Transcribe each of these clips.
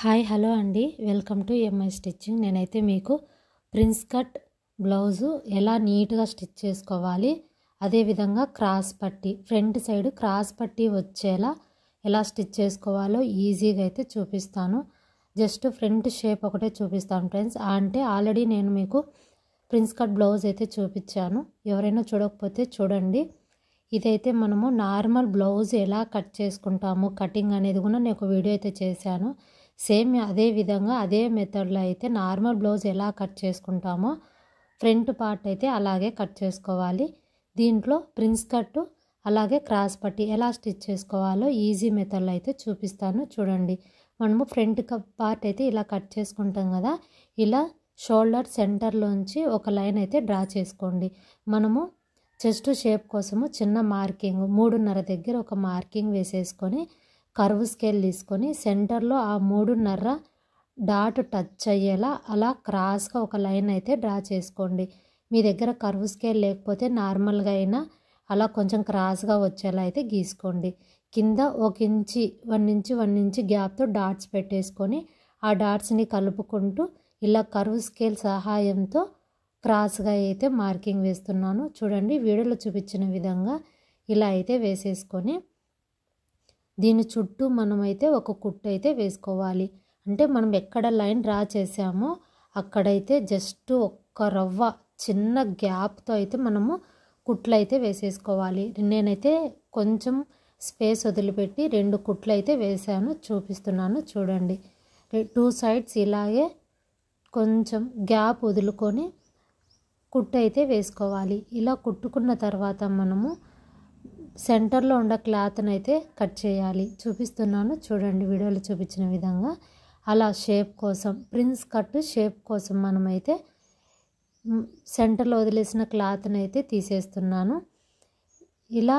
Hi hello అండి. Welcome to MI stitching. నేనైతే మీకు ప్రిన్స్ కట్ బ్లౌజు ఎలా నీట్గా స్టిచ్ చేసుకోవాలి అదేవిధంగా క్రాస్ పట్టి ఫ్రంట్ సైడ్ క్రాస్ పట్టి వచ్చేలా ఎలా స్టిచ్ చేసుకోవాలో ఈజీగా అయితే చూపిస్తాను. జస్ట్ ఫ్రంట్ షేప్ ఒకటే చూపిస్తాను ఫ్రెండ్స్. అంటే ఆల్రెడీ నేను మీకు ప్రిన్స్ కట్ బ్లౌజ్ అయితే చూపించాను. ఎవరైనా చూడకపోతే చూడండి. ఇదైతే మనము నార్మల్ బ్లౌజ్ ఎలా కట్ చేసుకుంటాము కటింగ్ అనేది కూడా నేను ఒక వీడియో అయితే చేశాను. సేమ్ అదే విధంగా అదే మెథడ్లో అయితే నార్మల్ బ్లౌజ్ ఎలా కట్ చేసుకుంటామో ఫ్రంట్ పార్ట్ అయితే అలాగే కట్ చేసుకోవాలి. దీంట్లో ప్రిన్స్ కట్ అలాగే క్రాస్ పట్టి ఎలా స్టిచ్ చేసుకోవాలో ఈజీ మెథడ్లో అయితే చూపిస్తాను. చూడండి. మనము ఫ్రంట్ పార్ట్ అయితే ఇలా కట్ చేసుకుంటాం కదా ఇలా షోల్డర్ సెంటర్లోంచి ఒక లైన్ అయితే డ్రా చేసుకోండి. మనము చెస్ట్ షేప్ కోసము చిన్న మార్కింగ్ మూడున్నర దగ్గర ఒక మార్కింగ్ వేసేసుకొని కర్వ్ స్కేల్ తీసుకొని సెంటర్లో ఆ మూడున్నర డాట్ టచ్ అయ్యేలా అలా క్రాస్గా ఒక లైన్ అయితే డ్రా చేసుకోండి. మీ దగ్గర కర్వ్ స్కేల్ లేకపోతే నార్మల్గా అయినా అలా కొంచెం క్రాస్గా వచ్చేలా అయితే గీసుకోండి. కింద ఒక inch one inch one inch గ్యాప్తో dots పెట్టేసుకొని ఆ డాట్స్ని కలుపుకుంటూ ఇలా కర్వ్ స్కేల్ సహాయంతో క్రాస్గా అయితే మార్కింగ్ వేస్తున్నాను. చూడండి వీడియోలో చూపించిన విధంగా ఇలా అయితే వేసేసుకొని దీని చుట్టూ మనమైతే ఒక కుట్టు అయితే వేసుకోవాలి. అంటే మనం ఎక్కడ లైన్ డ్రా చేసామో అక్కడైతే జస్ట్ ఒక్క రవ్వ చిన్న గ్యాప్తో అయితే మనము కుట్లు అయితే వేసేసుకోవాలి. నేనైతే కొంచెం స్పేస్ వదిలిపెట్టి రెండు కుట్లు అయితే వేసాను చూపిస్తున్నాను చూడండి. టూ సైడ్స్ ఇలాగే కొంచెం గ్యాప్ వదులుకొని కుట్టు అయితే వేసుకోవాలి. ఇలా కుట్టుకున్న తర్వాత మనము సెంటర్లో ఉన్న క్లాత్ని అయితే కట్ చేయాలి. చూపిస్తున్నాను. చూడండి వీడియోలో చూపించిన విధంగా. అలా షేప్ కోసం ప్రిన్స్ కట్ షేప్ కోసం మనమైతే సెంటర్లో వదిలేసిన క్లాత్ని అయితే తీసేస్తున్నాను. ఇలా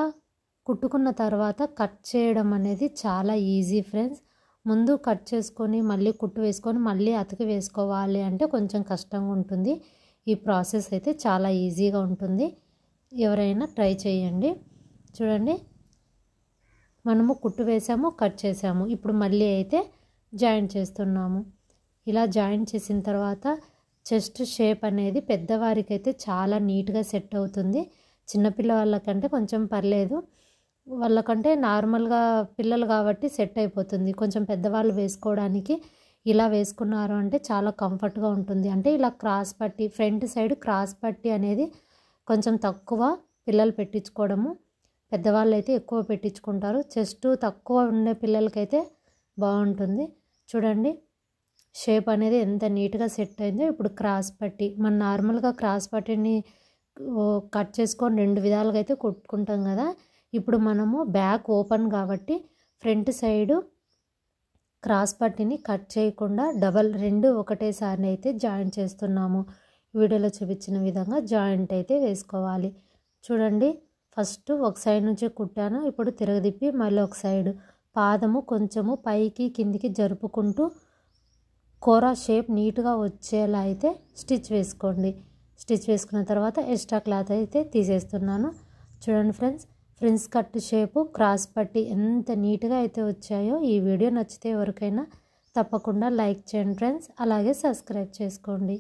కుట్టుకున్న తర్వాత కట్ చేయడం అనేది చాలా ఈజీ ఫ్రెండ్స్. ముందు కట్ చేసుకొని మళ్ళీ కుట్టు వేసుకొని మళ్ళీ అతికి వేసుకోవాలి అంటే కొంచెం కష్టంగా ఉంటుంది. ఈ ప్రాసెస్ అయితే చాలా ఈజీగా ఉంటుంది. ఎవరైనా ట్రై చేయండి. చూడండి. మనము కుట్టు వేసాము కట్ చేసాము. ఇప్పుడు మళ్ళీ అయితే జాయింట్ చేస్తున్నాము. ఇలా జాయింట్ చేసిన తర్వాత చెస్ట్ షేప్ అనేది పెద్దవారికి అయితే చాలా నీట్గా సెట్ అవుతుంది. చిన్నపిల్ల వాళ్ళకంటే కొంచెం పర్లేదు. వాళ్ళకంటే నార్మల్గా పిల్లలు కాబట్టి సెట్ అయిపోతుంది. కొంచెం పెద్దవాళ్ళు వేసుకోవడానికి ఇలా వేసుకున్నారు అంటే చాలా కంఫర్ట్గా ఉంటుంది. అంటే ఇలా క్రాస్ పట్టి ఫ్రంట్ సైడ్ క్రాస్ పట్టి అనేది కొంచెం తక్కువ పిల్లలు పెట్టించుకోవడము పెద్దవాళ్ళు అయితే ఎక్కువ పెట్టించుకుంటారు. చెస్ట్ తక్కువ ఉండే పిల్లలకైతే బాగుంటుంది. చూడండి షేప్ అనేది ఎంత నీట్గా సెట్ అయిందో ఇప్పుడు క్రాస్ పట్టి మన నార్మల్గా క్రాస్ పట్టిని కట్ చేసుకొని రెండు విధాలుగా అయితే కొట్టుకుంటాం కదా. ఇప్పుడు మనము బ్యాక్ ఓపెన్ కాబట్టి ఫ్రంట్ సైడు క్రాస్ పట్టిని కట్ చేయకుండా డబల్ రెండు ఒకటేసారి అయితే జాయింట్ చేస్తున్నాము. వీడియోలో చూపించిన విధంగా జాయింట్ అయితే వేసుకోవాలి. చూడండి ఫస్ట్ ఒక సైడ్ నుంచి కుట్టాను ఇప్పుడు తిరగదిప్పి మళ్ళీ ఒక సైడ్. పాదము కొంచెము పైకి కిందికి జరుపుకుంటూ కూర షేప్ నీట్గా వచ్చేలా అయితే స్టిచ్ వేసుకోండి. స్టిచ్ వేసుకున్న తర్వాత ఎక్స్ట్రా క్లాత్ అయితే తీసేస్తున్నాను. చూడండి friends prince cut shape cross పట్టి ఎంత నీట్గా అయితే వచ్చాయో ఈ వీడియో నచ్చితే ఎవరికైనా తప్పకుండా లైక్ చేయండి ఫ్రెండ్స్ అలాగే సబ్స్క్రైబ్ చేసుకోండి.